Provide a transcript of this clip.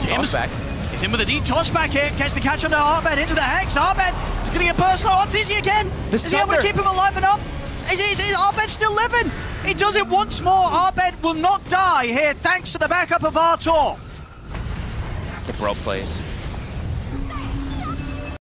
Tim's, back. He's in with a deep toss back here. Gets the catch under Abed into the Hex. Abed is going to get personal oh, on Tizzy again. The is he able to keep him alive enough? Is, is, is Abed still living? He does it once more. Abed will not die here thanks to the backup of Artor. The bro plays.